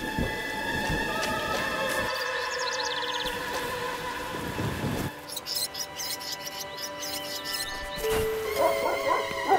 Oh, oh, oh, oh.